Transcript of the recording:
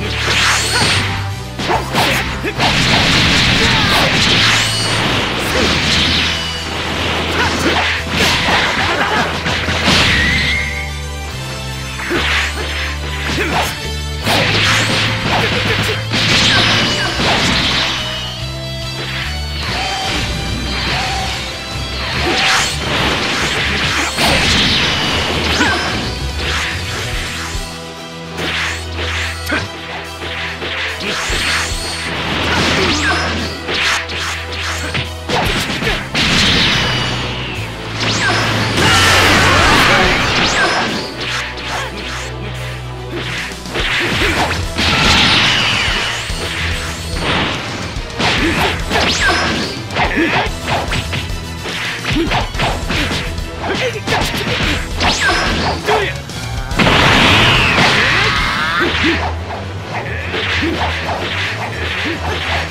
Hit! Yeah!